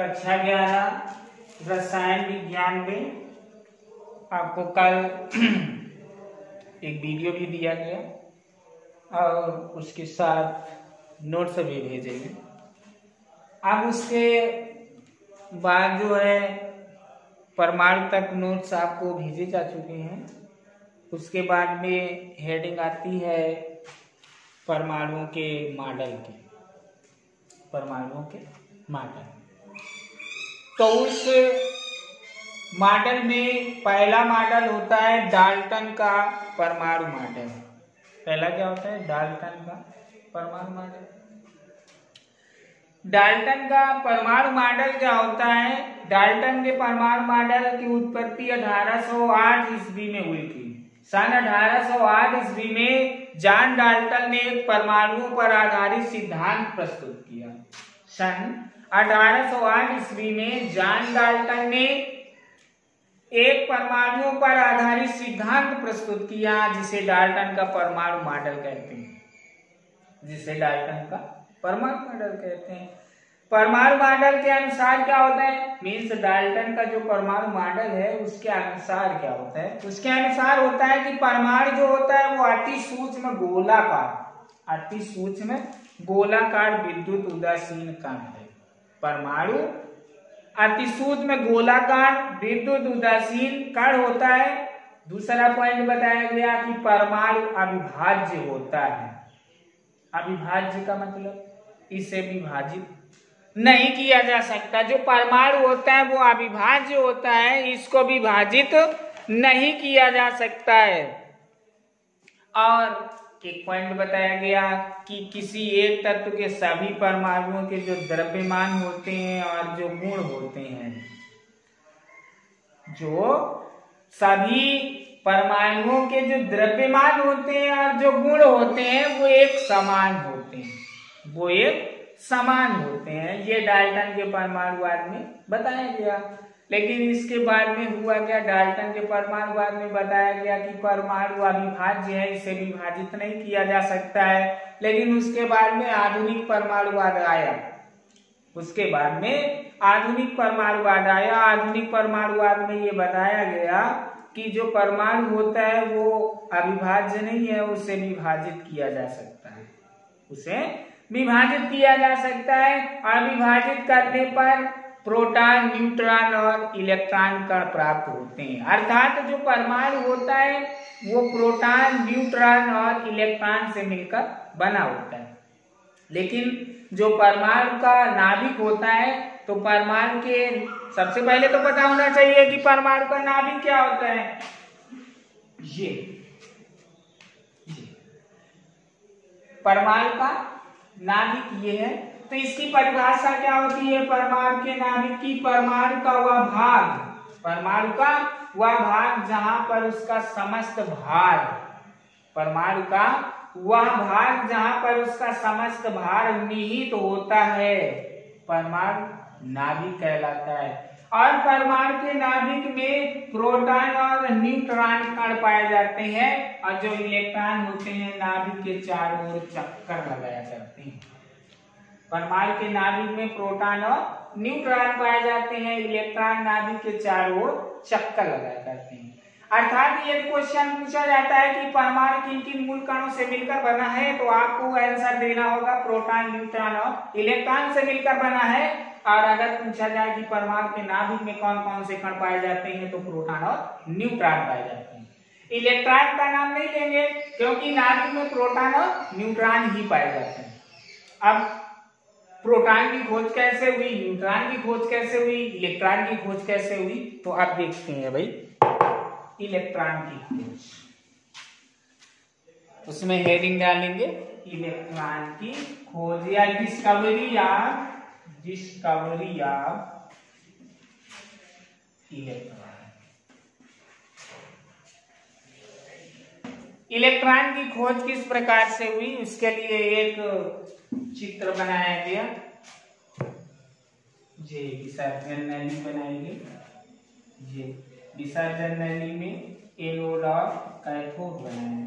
कक्षा ग्यारह, रसायन विज्ञान में आपको कल एक वीडियो भी दिया गया और उसके साथ नोट्स भी भेजेंगे। अब उसके बाद जो है, परमाणु तक नोट्स आपको भेजे जा चुके हैं। उसके बाद में हेडिंग आती है परमाणुओं के मॉडल की। परमाणुओं के मॉडल। तो उस मॉडल में पहला मॉडल होता है डाल्टन का परमाणु मॉडल। पहला क्या होता है? डाल्टन का परमाणु मॉडल। डाल्टन का परमाणु मॉडल क्या होता है? डाल्टन के परमाणु मॉडल की उत्पत्ति 1808 ईस्वी में हुई थी। सन 1808 ईस्वी में जॉन डाल्टन ने एक परमाणुओं पर आधारित सिद्धांत प्रस्तुत किया। सन 1808 ईस्वी में जॉन डाल्टन ने एक परमाणुओं पर आधारित सिद्धांत प्रस्तुत किया, जिसे डाल्टन का परमाणु मॉडल कहते हैं। जिसे डाल्टन का परमाणु मॉडल कहते हैं। परमाणु मॉडल के अनुसार क्या होता है? मीन्स डाल्टन का जो परमाणु मॉडल है, उसके अनुसार क्या होता है? उसके अनुसार होता है कि परमाणु जो होता है, वो अति सूक्ष्म गोलाकार अति सूक्ष्म गोलाकार विद्युत उदासीन कण है। परमाणु। अति सूक्ष्म गोलाकार, विद्युत उदासीन कण होता है। दूसरा पॉइंट बताया गया कि परमाणु अविभाज्य होता है। अविभाज्य का मतलब? इसे विभाजित नहीं किया जा सकता। जो परमाणु होता है, वो अविभाज्य होता है। इसको विभाजित नहीं किया जा सकता है। और एक पॉइंट बताया गया कि किसी एक तत्व के सभी परमाणुओं के जो द्रव्यमान होते हैं और जो गुण होते हैं, जो सभी परमाणुओं के जो द्रव्यमान होते हैं और जो गुण होते हैं, वो एक समान होते हैं। वो एक समान होते हैं। ये डाल्टन के परमाणुवाद में बताया गया। लेकिन इसके बाद में हुआ क्या? डाल्टन के परमाणुवाद में बताया गया कि परमाणु अविभाज्य है, इसे विभाजित नहीं किया जा सकता है। लेकिन उसके बाद में आधुनिक परमाणुवाद आया। उसके बाद में आधुनिक परमाणुवाद आया। आधुनिक परमाणुवाद में ये बताया गया कि जो परमाणु होता है, वो अविभाज्य नहीं है, उसे विभाजित किया जा सकता है। उसे विभाजित किया जा सकता है। अविभाजित करने पर प्रोटॉन न्यूट्रॉन और इलेक्ट्रॉन कण प्राप्त होते हैं। अर्थात जो परमाणु होता है वो प्रोटॉन न्यूट्रॉन और इलेक्ट्रॉन से मिलकर बना होता है। लेकिन जो परमाणु का नाभिक होता है तो परमाणु के सबसे पहले तो पता होना चाहिए कि परमाणु का नाभिक क्या होता है। ये, ये। परमाणु का नाभिक ये है तो इसकी परिभाषा क्या होती है? परमाणु के नाभिक की परमाणु का वह भाग। परमाणु का वह भाग जहाँ पर उसका समस्त भार। परमाणु का वह भाग जहाँ पर उसका समस्त भार निहित तो होता है। परमाणु नाभिक कहलाता है। और परमाणु के नाभिक में प्रोटॉन और न्यूट्रॉन कण पाए जाते हैं और जो इलेक्ट्रॉन होते हैं, नाभिक के चारों ओर चक्कर लगाया करते हैं। परमाणु के नाभिक में प्रोटॉन और न्यूट्रॉन पाए जाते हैं, इलेक्ट्रॉन नाभिक के चारों ओर चक्कर लगाया करते हैं। अर्थात ये क्वेश्चन पूछा जाता है कि परमाणु किन किन मूल कणों से मिलकर बना है तो आपको आंसर देना होगा, प्रोटॉन, न्यूट्रॉन और इलेक्ट्रॉन से मिलकर बना है। और अगर पूछा जाए कि परमाणु के नाभिक में कौन कौन से कण पाए जाते हैं तो प्रोटॉन और न्यूट्रॉन पाए जाते हैं। इलेक्ट्रॉन का नाम नहीं लेंगे, क्योंकि नाभिक में प्रोटॉन और न्यूट्रॉन ही पाए जाते हैं। अब प्रोटॉन की खोज कैसे हुई? न्यूट्रॉन की खोज कैसे हुई? इलेक्ट्रॉन की खोज कैसे हुई? तो आप देखते हैं भाई, इलेक्ट्रॉन की खोज। उसमें हेडिंग डालेंगे, इलेक्ट्रॉन की खोज। या डिस्कवरी या डिस्कवरी ऑफ़ इलेक्ट्रॉन। इलेक्ट्रॉन की खोज किस प्रकार से हुई? उसके लिए एक चित्र बनाया गया जे, विसर्जन नली बनाएँगे। जे, विसर्जन नली में एनोड और कैथोड बनाए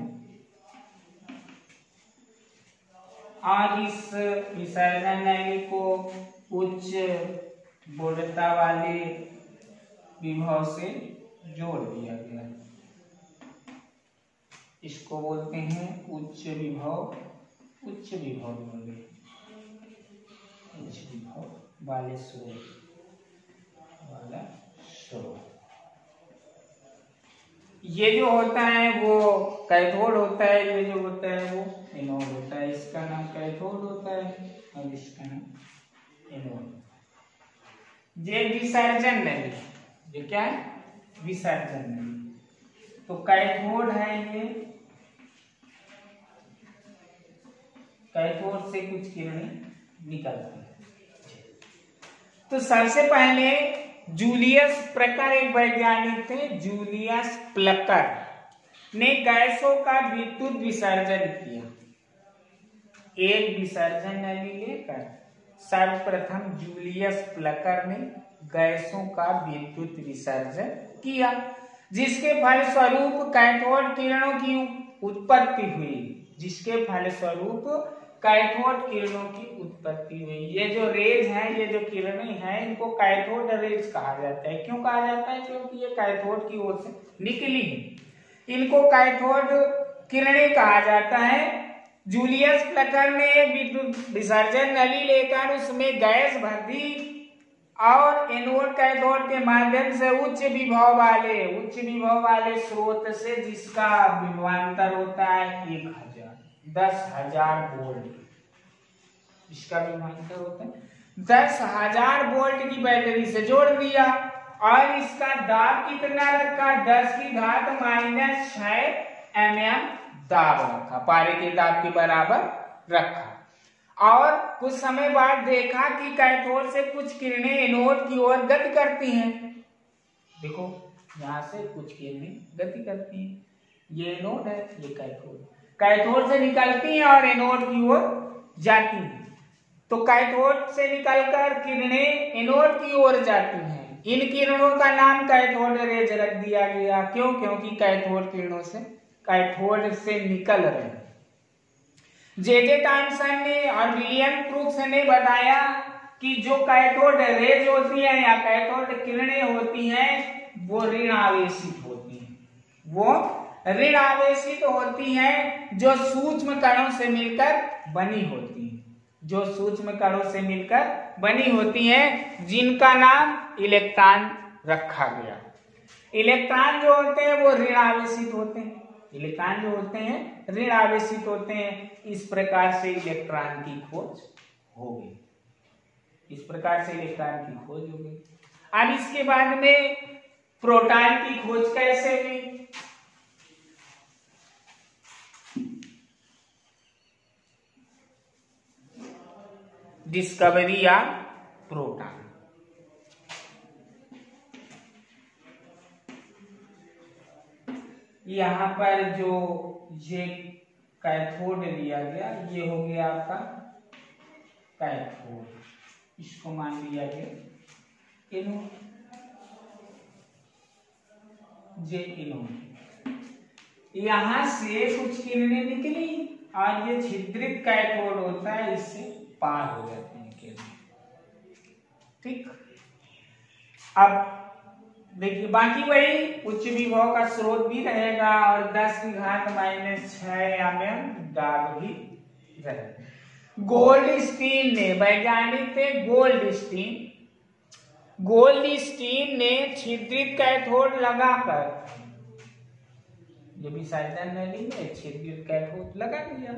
और इस विसर्जन नली को उच्च बोधता वाले विभव से जोड़ दिया गया। इसको बोलते हैं उच्च विभव उच्च विभव बोले। उच्च विभव वाले स्रोत वाला स्रोत ये जो होता है, वो कैथोड होता है, ये जो होता है, वो एनोड होता है। इसका नाम कैथोड होता है और इसका नाम एनोड। ये विसर्जन नली। ये क्या है? विसर्जन नली। तो कैथोड है ये कैथोड से कुछ किरणें निकलती है। तो सबसे पहले जूलियस प्रकर एक वैज्ञानिक थे, जूलियस प्लकर ने गैसों का विद्युत विसर्जन किया। एक विसर्जन नली लेकर सर्वप्रथम जूलियस प्लकर ने गैसों का विद्युत विसर्जन किया, जिसके फलस्वरूप कैथोड किरणों की उत्पत्ति हुई, जिसके फलस्वरूप कैथोड किरणों की उत्पत्ति हुई। ये जो रेज है, ये जो किरणें हैं, इनको कैथोड रेज कहा जाता है। क्यों कहा जाता है? क्योंकि ये कैथोड की ओर से निकली इनको कैथोड किरणें कहा जाता है। जूलियस प्लकर ने विसर्जन नली लेकर उसमें गैस भर दी और एनोड कैथोड के माध्यम से उच्च विभव वाले, उच्च विभव वाले स्रोत से जिसका विभवांतर होता है एक हज़ार। दस हज़ार वोल्ट इसका भी मानकर होता है? दस हज़ार वोल्ट की बैटरी से जोड़ दिया और इसका दाब कितना रखा? दस की घात माइनस छ एम एम दाब रखा। पारे के दाब के बराबर रखा। और कुछ समय बाद देखा कि कैथोड से कुछ किरणें एनोड की ओर गति करती हैं। देखो, यहाँ से कुछ किरणें गति करती हैं। ये एनोड है, ये कैथोड कैथोड से निकलती हैं और एनोड की ओर जाती हैं। तो कैथोड से निकलकर किरणें एनोड की ओर जाती हैं। इन किरणों का नाम कैथोड रेज रख दिया गया। क्यों? क्योंकि कैथोड किरणों से कैथोड से निकल रहे जे जे टॉमसन ने और विलियम क्रूक्स ने बताया कि जो कैथोड रेज होती है या कैथोड किरणें होती हैं, वो ऋण आवेशित होती हैं। वो ऋण आवेशित होती हैं, जो सूक्ष्म कणों से मिलकर बनी होती हैं। जो सूक्ष्म कणों से मिलकर बनी होती हैं, जिनका नाम इलेक्ट्रॉन रखा गया। इलेक्ट्रॉन जो होते हैं, वो ऋण आवेशित होते हैं। इलेक्ट्रॉन जो होते हैं, ऋण आवेशित होते हैं। इस प्रकार से इलेक्ट्रॉन की खोज हो गई। इस प्रकार से इलेक्ट्रॉन की खोज हो गई। अब इसके बाद में प्रोटॉन की खोज कैसे हुई? डिस्कवरी या प्रोटॉन यहाँ पर जो ये कैथोड लिया गया, ये हो गया आपका कैथोड इसको मान लिया गया. इनो जे इनो यहाँ से कुछ किरणें निकली और ये छिद्रित कैथोड होता है, इससे पार हो जाते हैं केंद्र ठीक? अब देखिए, बाकी वही उच्च विभव का स्रोत भी रहेगा और 10 की घात माइनस छ एम दाग भी रहेगा। गोल्ड स्टीन ने, वैज्ञानिक थे गोल्ड स्टीन गोल्ड स्टीन ने छिद्रित कैथोड लगाकर, ये भी साइडन नली में छिद्रित कैथोड लगा दिया।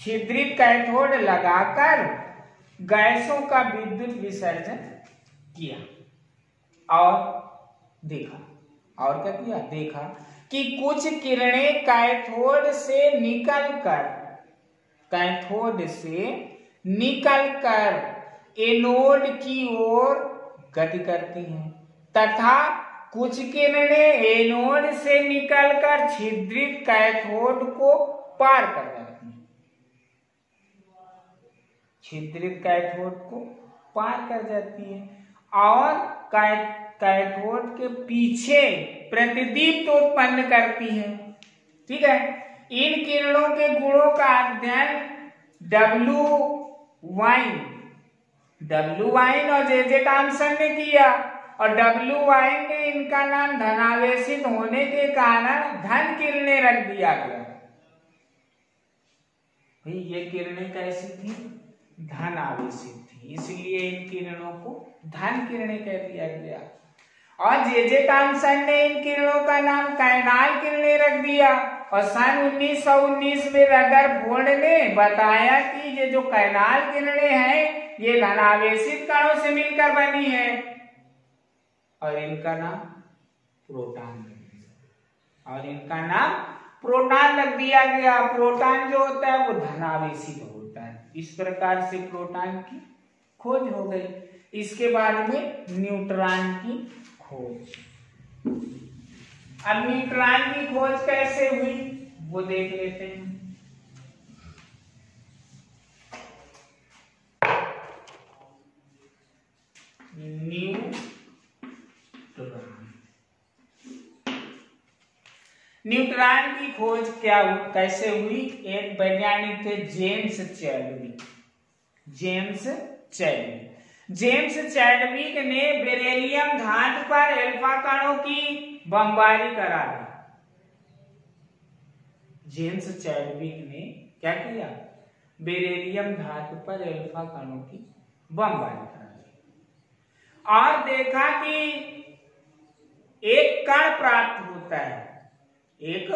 छिद्रित कैथोड लगाकर गैसों का विद्युत विसर्जन किया। और देखा, और क्या किया? देखा कि कुछ किरणें कैथोड से निकलकर, कैथोड से निकलकर एनोड की ओर गति करती हैं, तथा कुछ किरणें एनोड से निकलकर छिद्रित कैथोड को पार कर छिद्रित कैथोड को पार कर जाती है और कैथोड के पीछे प्रतिदीप्त उत्पन्न करती है। ठीक है? इन किरणों के गुणों का अध्ययन डब्ल्यू वाइन डब्ल्यू वाइन और जे जे टॉमसन ने किया और डब्लू वाइन ने इनका नाम धनावेशित होने के कारण धन किरणें रख दिया गया। ये किरणें कैसी थी? धन आवेशित थी, इसलिए इन किरणों को धन किरणें कह दिया गया। और जे जे टॉमसन ने इन किरणों का नाम कैनाल किरणें रख दिया। और सन 1919 में रदर फोर्ड ने बताया कि ये जो कैनाल किरणें हैं, ये धनावेशित कणों से मिलकर बनी है। और इनका नाम प्रोटॉन और इनका नाम प्रोटॉन रख दिया गया। प्रोटॉन जो होता है, वो धनावेशित होता है। इस प्रकार से प्रोटॉन की खोज हो गई। इसके बाद में न्यूट्रॉन की खोज। अब न्यूट्रॉन की खोज कैसे हुई, वो देख लेते हैं। न्यूट्रॉन। की खोज क्या हुई कैसे हुई? एक वैज्ञानिक थे James Chadwick. James Chadwick. James Chadwick ने बेरेलियम धातु पर एल्फा कणों की बमबारी करा दी। जेम्स चैडविक ने क्या किया? बेरेलियम धातु पर एल्फा कणों की बमबारी करा दी। और देखा कि एक कण प्राप्त होता है। एक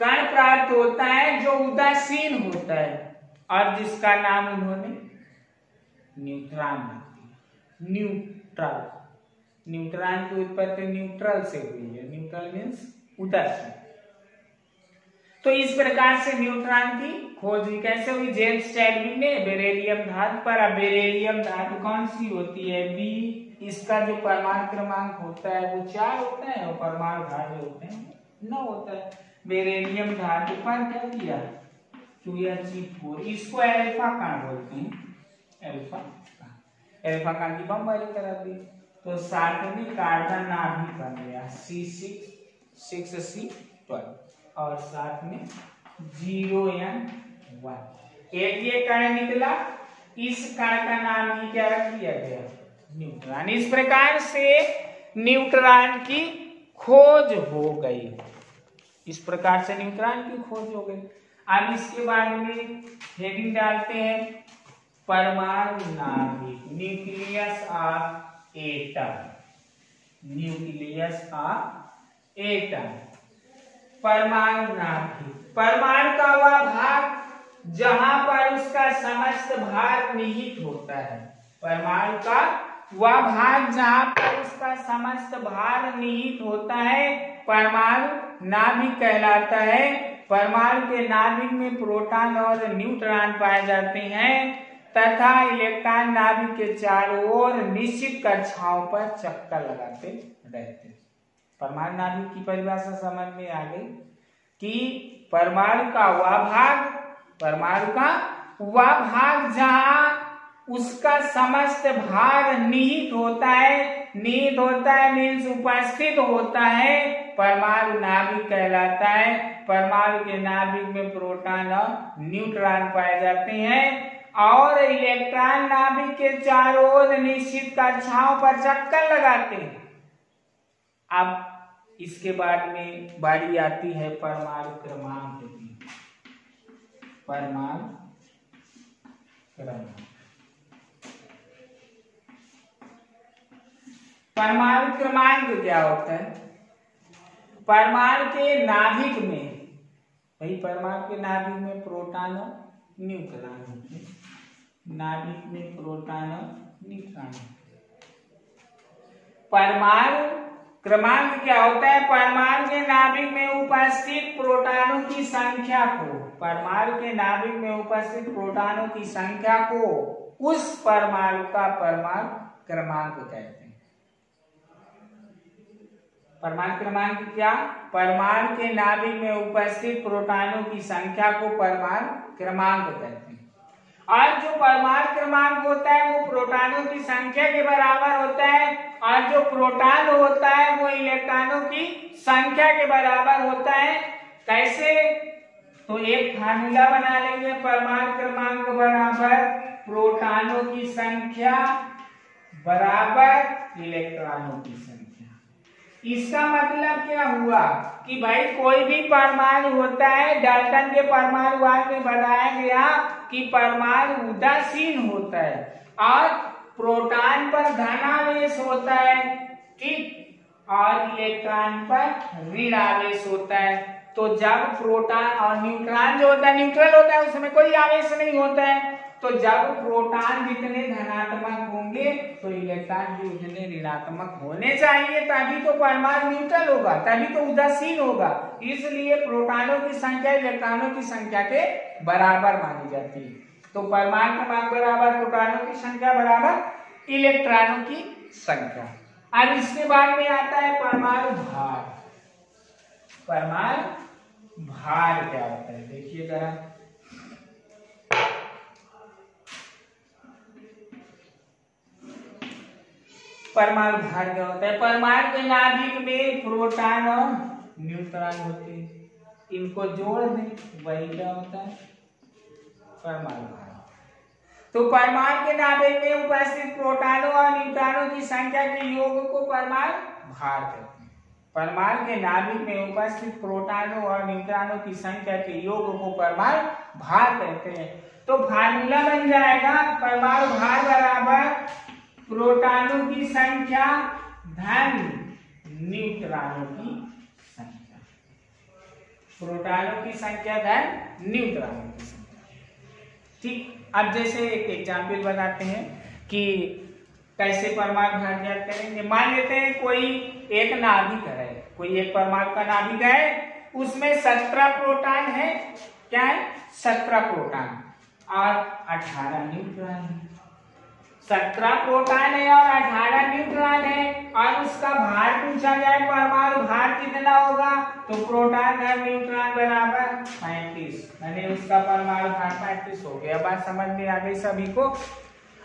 कण प्राप्त होता है जो उदासीन होता है। और जिसका नाम उन्होंने न्यूट्रॉन दिया। न्यूट्रल। न्यूट्रॉन की उत्पत्ति न्यूट्रल से हुई है। न्यूट्रल मीन्स उदासीन। तो इस प्रकार से न्यूट्रॉन की खोज कैसे हुई? जेम्स चैडविक ने बेरेलियम धातु पर। अब बेरेलियम धातु कौन सी होती है? बी, इसका जो परमाणु क्रमांक होता है, वो चार होता है और परमाणु धातु होते हैं। न होता है। बेरेलियम धातु पर क्या किया? फोर इसको एल्फा कण बोलते हैं। एल्फा एल्फा कण की बमबारी करा दी तो साथ में कार्बन नाभिक बन गया। C six six C twelve और साथ में ज़ीरो एन वन एक ये कण निकला। इस कण का नाम ही क्या रख दिया गया? न्यूट्रॉन इस प्रकार से न्यूट्रॉन की खोज हो गई इस प्रकार से न्यूट्रॉन की खोज हो गई। अब इसके बाद में हेडिंग डालते हैं परमाणु नाभिक nucleus of atom nucleus of atom परमाणु नाभिक परमाणु का वह भाग, जहाँ पर उसका समस्त भार निहित होता है। परमाणु का वह भाग जहाँ पर उसका समस्त भार निहित होता है, परमाणु नाभिक कहलाता है। परमाणु के नाभिक में प्रोटॉन और न्यूट्रॉन पाए जाते हैं, तथा इलेक्ट्रॉन नाभिक के चारों ओर निश्चित कक्षाओं पर चक्कर लगाते रहते परमाणु नाभिक की परिभाषा समझ में आ गई कि परमाणु का वह भाग, परमाणु का वह भाग जहाँ उसका समस्त भाग निहित होता है। निहित होता है मीन्स उपस्थित होता है। परमाणु नाभिक कहलाता है। परमाणु के नाभिक में प्रोटॉन और न्यूट्रॉन पाए जाते हैं। और इलेक्ट्रॉन नाभिक के चारों ओर निश्चित कक्षाओं पर चक्कर लगाते हैं। अब इसके बाद में बारी आती है परमाणु क्रमांक की। परमाणु क्रमांक। परमाणु क्रमांक क्या होता है? परमाणु के नाभिक में, भाई परमाणु के नाभिक में प्रोटॉन और न्यूट्रॉन होते नाभिक में प्रोटॉन और न्यूट्रॉन परमाणु क्रमांक क्या होता है? परमाणु के नाभिक में उपस्थित प्रोटॉनों की संख्या को, परमाणु के नाभिक में उपस्थित प्रोटॉनों की संख्या को, उस परमाणु का परमाणु क्रमांक कहते हैं। परमाणु क्रमांक क्या? परमाणु के नाभिक में उपस्थित प्रोटॉनों की संख्या को परमाणु क्रमांक कहते हैं। और जो परमाणु क्रमांक होता है, वो प्रोटॉनों की संख्या के बराबर होता है। और जो प्रोटॉन होता है, वो इलेक्ट्रॉनों की संख्या के बराबर होता है। कैसे? तो एक फार्मूला बना लेंगे परमाणु क्रमांक बराबर। प्रोटॉनों की संख्या बराबर इलेक्ट्रॉनों की इसका मतलब क्या हुआ कि भाई कोई भी परमाणु होता है, डाल्टन के परमाणु में बताया गया कि परमाणु उदासीन होता है और प्रोटॉन पर धनावेश होता है, ठीक? और इलेक्ट्रॉन पर ऋण आवेश होता है। तो जब प्रोटॉन और न्यूट्रॉन जो होता है, न्यूट्रल होता है उसमें कोई आवेश नहीं होता है। तो जब प्रोटॉन जितने धनात्मक होंगे तो इलेक्ट्रॉन भी उतने ऋणात्मक होने चाहिए, तभी तो परमाणु न्यूट्रल होगा, तभी तो उदासीन होगा। इसलिए प्रोटॉनों की संख्या इलेक्ट्रॉनों की संख्या के बराबर मानी जाती है। तो परमाणु बराबर, प्रोटॉनों की संख्या बराबर, इलेक्ट्रॉनों की संख्या। अब इसके बाद में आता है परमाणु भार। परमाणु भार क्या होता है? देखिए जरा। परमाणु भार क्या होता है। परमाणु के नाभिक में प्रोटॉन और न्यूट्रॉन होते हैं। इनको जोड़ दें, वही क्या होता है? परमाणु भार तो परमाणु के नाभिक में उपस्थित प्रोटॉनों और न्यूट्रॉनों की संख्या के योग को परमाणु भार कहते हैं। परमाणु के नाभिक में उपस्थित प्रोटॉनों और न्यूट्रॉनों की संख्या के योग को परमाणु भार कहते हैं। तो फार्मूला बन जाएगा परमाणु भार बराबर प्रोटॉनों की संख्या, धन, न्यूट्रॉनों की संख्या। प्रोटॉनों की संख्या, धन, न्यूट्रॉनों की संख्या। ठीक, अब जैसे एक एग्ज़ाम्पल बताते हैं कि कैसे परमाणु भाग ज्ञात करेंगे। मान लेते हैं कोई एक नाभिक है, कोई एक परमाणु का नाभिक है, उसमें सत्रह प्रोटॉन है। क्या है? सत्रह प्रोटॉन। और अठारह न्यूट्रॉन है। सत्रह प्रोटॉन है और अठारह न्यूट्रॉन है। और उसका भार पूछा जाए, परमाणु भार कितना होगा? तो प्रोटॉन और न्यूट्रॉन बराबर पैंतीस। मैंने उसका परमाणु भार पैंतीस हो गया। बात समझ में आ गई सभी को?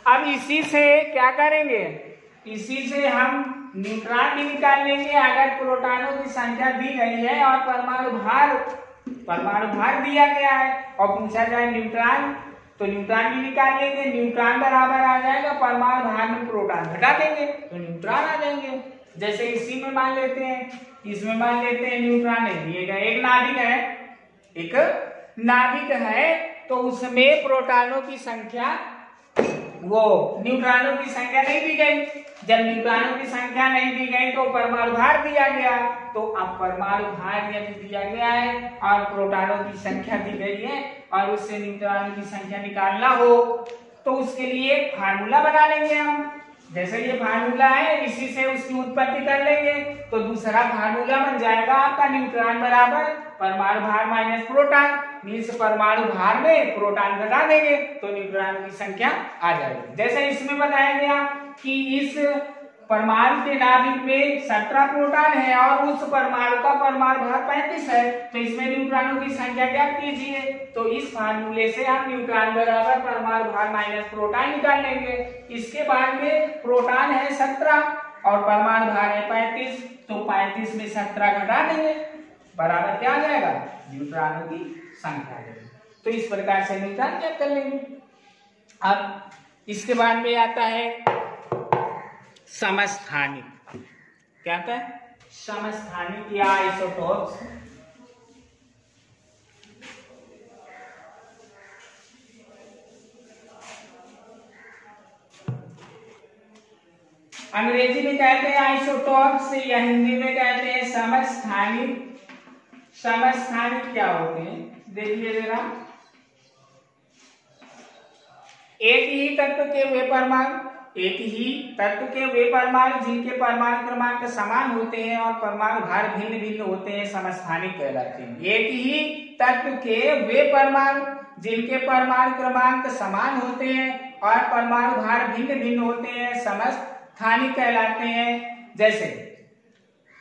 अब इसी से क्या करेंगे? इसी से हम न्यूट्रॉन भी निकाल लेंगे। अगर प्रोटॉनों की संख्या दी गई है और परमाणु भार परमाणु भार दिया गया है, और पूछा जाए न्यूट्रॉन तो न्यूट्रॉन भी निकाल लेंगे, न्यूट्रॉन बराबर आ जाएगा, परमाणु भार में प्रोटॉन घटा देंगे तो न्यूट्रॉन आ जाएँगे। जैसे इसी में मान लेते हैं, इसमें मान लेते हैं न्यूट्रॉन है दिएगा एक नाभिक है? एक नाभिक है तो उसमें प्रोटॉनों की संख्या वो न्यूट्रॉनों की संख्या नहीं दी गई। जब न्यूट्रॉनों की संख्या नहीं दी गई तो परमाणु भार दिया गया। तो अब परमाणु भार यदि दिया गया है और प्रोटॉनों की संख्या दी गई है और उससे न्यूट्रॉनों की संख्या निकालना हो तो उसके लिए फार्मूला बना लेंगे हम। जैसे ये फार्मूला है, इसी से उसकी उत्पत्ति कर लेंगे तो दूसरा फार्मूला बन जाएगा आपका न्यूट्रॉन बराबर परमाणु भार माइनस प्रोटॉन। मीन्स परमाणु भार में प्रोटॉन घटा देंगे तो न्यूट्रॉन की संख्या आ जाएगी। जैसे इसमें बताया गया कि इस परमाणु के नाभिक में सत्रह प्रोटॉन है और उस परमाणु का परमाणु भार पैंतीस है। तो इसमें न्यूट्रॉनों की संख्या क्या कीजिए तो इस फार्मूले से हम न्यूट्रॉन बराबर परमाणु भार माइनस प्रोटॉन निकाल लेंगे। इसके बाद में प्रोटॉन है सत्रह और परमाणु भार है पैंतीस। तो पैंतीस में सत्रह घटा देंगे। बराबर क्या आ जाएगा? न्यूट्रॉनों की संख्या तो इस प्रकार से न्यूट्रॉन क्या कर लेंगे। अब इसके बाद में आता है समस्थानिक। क्या होता है? समस्थानिक या आइसोटोप्स अंग्रेज़ी में कहते हैं आइसोटोप्स या हिंदी में कहते हैं समस्थानिक। समस्थानिक क्या होते हैं? देखिए जरा। एक ही तत्व के वे परमाणु। एक ही तत्व के वे परमाणु जिनके परमाणु क्रमांक समान होते हैं और परमाणु भार भिन्न भिन्न होते हैं, समस्थानिक कहलाते हैं। एक ही तत्व के वे परमाणु जिनके परमाणु क्रमांक समान होते हैं और परमाणु भार भिन्न भिन्न होते हैं, समस्थानिक कहलाते हैं। जैसे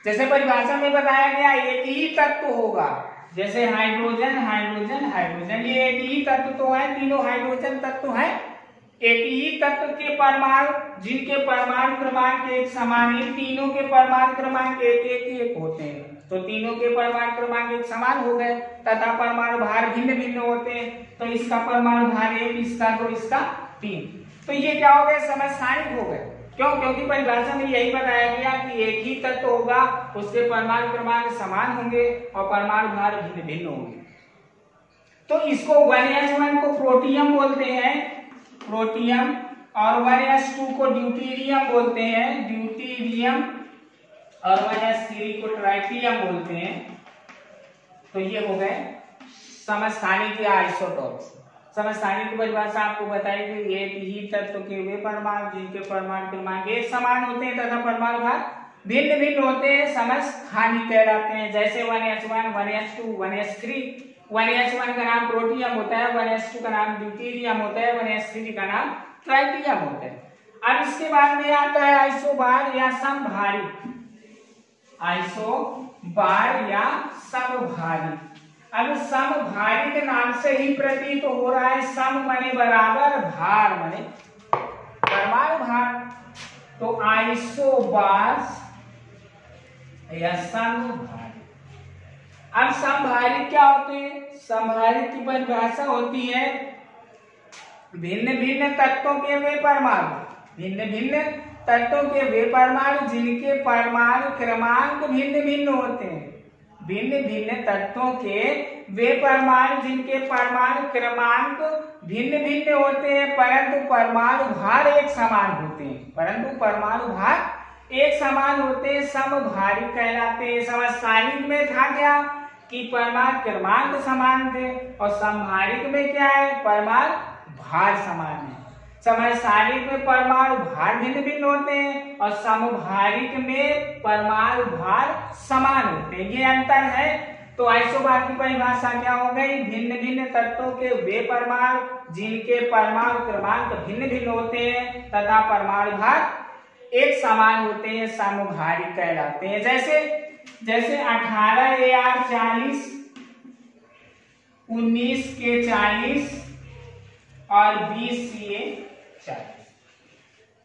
जैसे परिभाषा में बताया गया, एक ही तत्व होगा। जैसे हाइड्रोजन हाइड्रोजन हाइड्रोजन ये एक ही तत्व तो है, तीनों हाइड्रोजन तत्व है। एक ही तत्व के परमाणु, जिनके परमाणु क्रमांक एक समान है, तीनों के परमाणु क्रमांक एक एक एक होते हैं। तो तीनों के परमाणु क्रमांक एक समान हो गए, तथा परमाणु भार भिन्न भिन्न होते हैं। तो इसका परमाणु भार एक, इसका दो, इसका तीन। तो ये क्या हो गए? समस्थानिक हो गए। क्यों? क्योंकि परिभाषा में यही बताया गया कि एक ही तत्व होगा, उसके परमाणु क्रमांक समान होंगे और परमाणु भार भिन्न भिन्न होंगे। तो इसको वन एच वन को प्रोटियम बोलते हैं। प्रोटियम और वन एच टू को ड्यूटीरियम बोलते हैं, ड्यूटीरियम और वन एच थ्री को ट्राइटियम बोलते हैं। तो ये हो गए समस्थानिक या आइसोटॉप्स समस्थानिक की परिभाषा आपको बताई कि एक ही तत्व के वे परमाणु जिनके परमाणु क्रमांक एक समान होते हैं तथा परमाणु भार भिन्न भिन्न होते हैं, समस्थानिक कहलाते हैं। जैसे one S one one S two one S three one H one का नाम प्रोटियम होता है, वन एच टू का नाम ड्यूटीरियम होता है, वन एच थ्री का नाम ट्राइटियम होता है। अब इसके बाद में आता है आइसोबार या समभारी। आइसो बार या समभारी। अब समभारी के नाम से ही प्रतीत तो हो रहा है सम मने बराबर भार मने परमाणु भार। तो आइसोबार या समभारी। अब समभारी क्या होते हैं? समभारी की परिभाषा होती है भिन्न भिन्न तत्वों के वे परमाणु। भिन्न भिन्न तत्वों के वे परमाणु जिनके परमाणु क्रमांक भिन्न भिन्न होते हैं। भिन्न भिन्न तत्वों के वे परमाणु जिनके परमाणु क्रमांक भिन्न भिन्न होते हैं, परंतु परमाणु भार एक समान होते हैं। परंतु परमाणु भार एक समान होते हैं, समभारी कहलाते समस्थानिक में था क्या? कि परमाणु क्रमांक समान थे और समभारिक में क्या है? परमाणु भार समान है। समय समस्थानिक में परमाणु भार भिन्न भिन्न होते हैं और समभारिक में परमाणु भार समान होते हैं। ये अंतर है। तो आइसोबार की परिभाषा क्या हो गई? भिन्न भिन्न तत्वों के वे परमाणु जिनके परमाणु क्रमांक भिन्न भिन्न होते हैं तथा परमाणु भार एक समान होते हैं, समभारिक कहलाते हैं। जैसे जैसे अठारह ए आर चालीस, उन्नीस के चालीस और बीस सी ए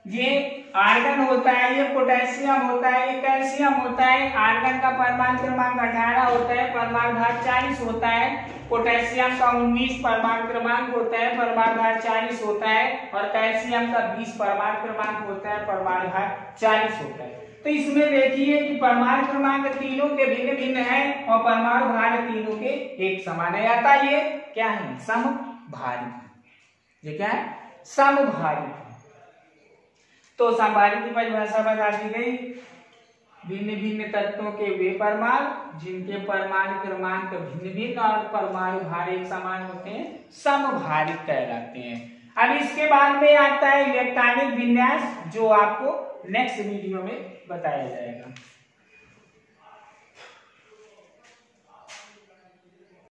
ये आर्गन होता है, ये पोटेशियम होता है, ये कैल्शियम होता है, आर्गन का परमाणु क्रमांक अठारह होता है, परमाणु भार चालीस होता है, पोटेशियम का उन्नीस, परमाणु क्रमांक होता है, परमाणु भार चालीस होता है और कैल्शियम का बीस, परमाणु क्रमांक होता है, परमाणु भार चालीस होता है। तो इसमें देखिए कि परमाणु क्रमांक तीनों के भिन्न भिन्न है और परमाणु भार तीनों के एक समान है। आता ये क्या है? सम भारी ये क्या है? समभारी। तो समभारी की परिभाषा बता दी गई। भिन्न भिन्न तत्वों के वे परमाणु, जिनके परमाणु क्रमांक भिन्न भिन्न और परमाणु भार एक समान होते हैं समभारिक कहलाते हैं। अब इसके बाद में आता है इलेक्ट्रॉनिक विन्यास, जो आपको नेक्स्ट वीडियो में बताया जाएगा।